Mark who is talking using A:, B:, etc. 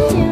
A: to